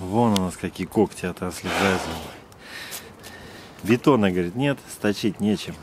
Вон у нас какие когти отросли за. Бетона, говорит, нет, сточить нечем.